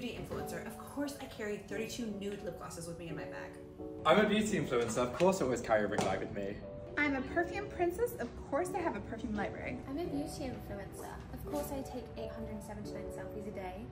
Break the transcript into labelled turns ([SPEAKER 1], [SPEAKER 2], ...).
[SPEAKER 1] beauty influencer, of course I carry 32 nude lip glosses with me in my bag.
[SPEAKER 2] I'm a beauty influencer, of course I always carry a ring bag with me.
[SPEAKER 3] I'm a perfume princess, of course I have a perfume library.
[SPEAKER 4] I'm a beauty influencer. Of course I take 879 selfies a day.